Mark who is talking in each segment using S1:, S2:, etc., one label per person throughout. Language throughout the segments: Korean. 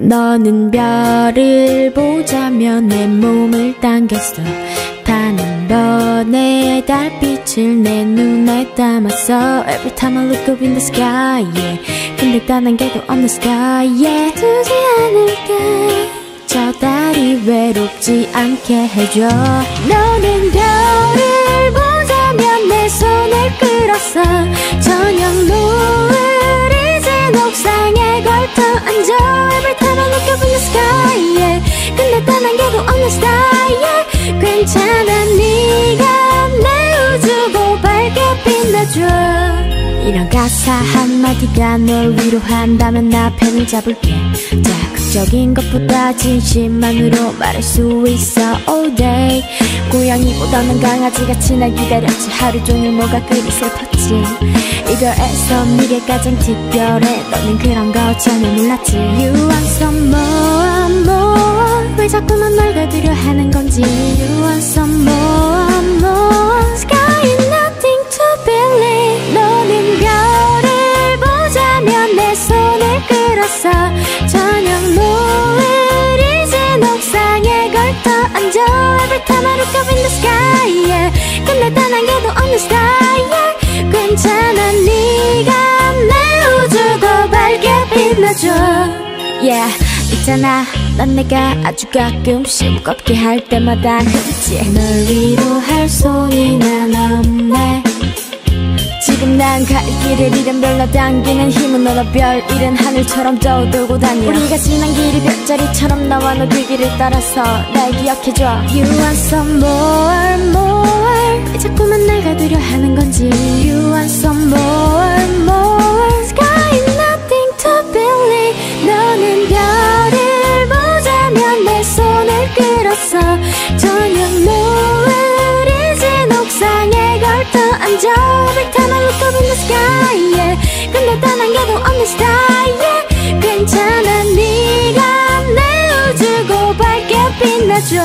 S1: 너는 별을 보자며 내 몸을 당겼어. 단 한 번의 달빛을 내 눈에 담았어. Every time I look up in the sky yeah. 근데 단 한 개도 없는 sky yeah. 두지 않을게. 저 달이 외롭지 않게 해줘. 너는 별을 보자며 내 손을 끌었어. 저녁 옥상에 걸터 앉아 Every time I look up in the sky 이런 가사 한마디가 널 위로한다면 나 펜을 잡을게. 자극적인 것보다 진심만으로 말할 수 있어 all day. 고양이보다는 강아지같이 날 기다렸지. 하루 종일 뭐가 그리 슬펐지. 이별에서 네게 가장 특별해. 너는 그런 거 전혀 몰랐지. You want some more, more. 왜 자꾸만 널 가두려 하는 건지. You want some more, 걸터 앉아 Every time I look up in the sky yeah. 근데 단 한 개도 없는 sky yeah. 괜찮아 네가 내 우주도 밝게 빛나줘 yeah. 있잖아 난 내가 아주 가끔씩 무겁게 할 때마다 그렇지 널 위로할 손이 난 없네 갈 길을 잃은 별로 당기는 힘은 너너 별 잃은 하늘처럼 떠들고 다녀. 우리가 지난 길이 별자리처럼 나와 너그 길을 따라서 날 기억해줘. You want some more, more. 왜 자꾸만 날 가두려 하는 건지 앉아 Every time I look up in the sky yeah. 근데 단한 개도 없는 sky yeah. 괜찮아 네가 내 우주고 밝게 빛나줘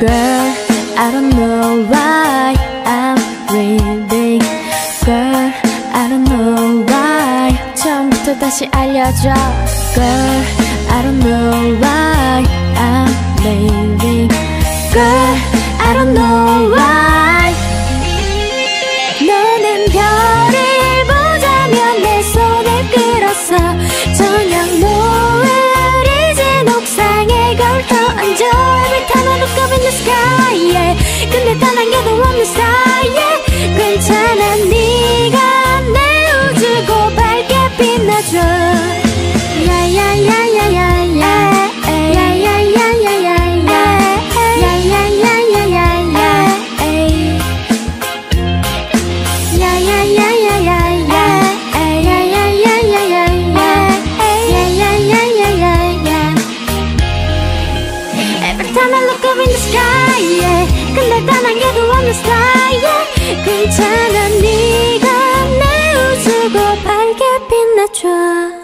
S1: Girl I don't know why I'm breathing Girl I don't know why 처음부터 다시 알려줘 Girl I don't know why look up in the sky, yeah. 근데 단한 개도 없는 sky, yeah. 괜찮아, 네가 내 우주고 밝게 빛나줘.